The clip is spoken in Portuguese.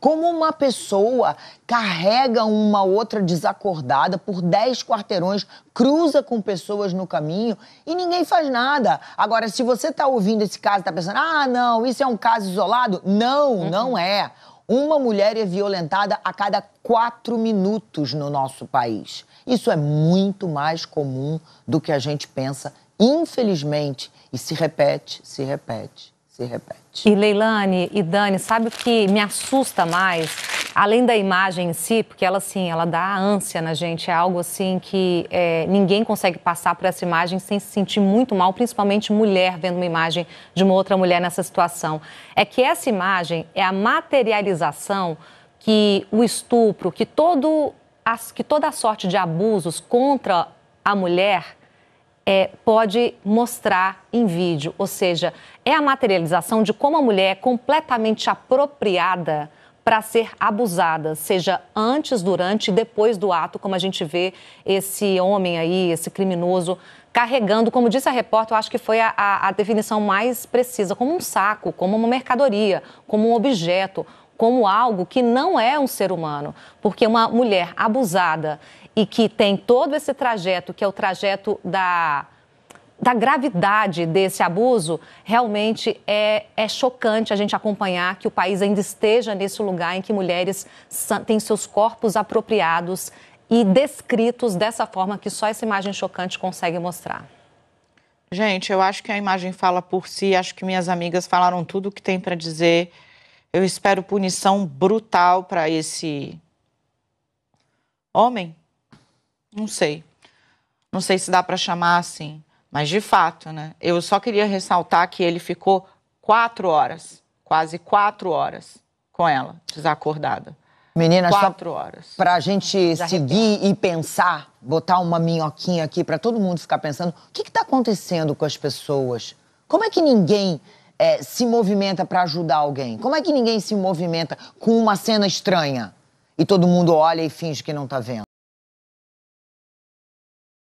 Como uma pessoa carrega uma outra desacordada por 10 quarteirões, cruza com pessoas no caminho e ninguém faz nada. Agora, se você está ouvindo esse caso e está pensando, ah, não, isso é um caso isolado, não, uhum. não é. Uma mulher é violentada a cada quatro minutos no nosso país. Isso é muito mais comum do que a gente pensa, infelizmente, e se repete, se repete, se repete. E Leilane e Dani, sabe o que me assusta mais? Além da imagem em si, porque ela assim, ela dá ânsia na gente, é algo assim que é, ninguém consegue passar por essa imagem sem se sentir muito mal, principalmente mulher vendo uma imagem de uma outra mulher nessa situação. É que essa imagem é a materialização que o estupro, que todo que toda a sorte de abusos contra a mulher é, pode mostrar em vídeo, ou seja, é a materialização de como a mulher é completamente apropriada para ser abusada, seja antes, durante e depois do ato, como a gente vê esse homem aí, esse criminoso, carregando, como disse a repórter, eu acho que foi a, a, definição mais precisa, como um saco, como uma mercadoria, como um objeto, como algo que não é um ser humano, porque uma mulher abusada e que tem todo esse trajeto, que é o trajeto da, da gravidade desse abuso, realmente é, é chocante a gente acompanhar que o país ainda esteja nesse lugar em que mulheres têm seus corpos apropriados e descritos dessa forma que só essa imagem chocante consegue mostrar. Gente, eu acho que a imagem fala por si, acho que minhas amigas falaram tudo o que tem para dizer. Eu espero punição brutal para esse homem. Não sei. Não sei se dá para chamar assim. Mas de fato, né? Eu só queria ressaltar que ele ficou quatro horas, quase quatro horas, com ela, desacordada. Meninas, quatro horas. Para a gente seguir e pensar, botar uma minhoquinha aqui para todo mundo ficar pensando: o que está acontecendo com as pessoas? Como é que ninguém é, se movimenta para ajudar alguém? Como é que ninguém se movimenta com uma cena estranha e todo mundo olha e finge que não está vendo?